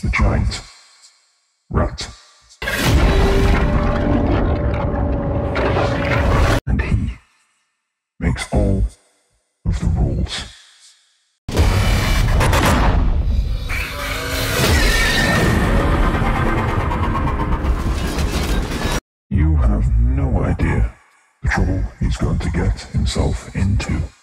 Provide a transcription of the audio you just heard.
the giant rat. And he makes all of the rules. You have no idea the trouble he's going to get himself into.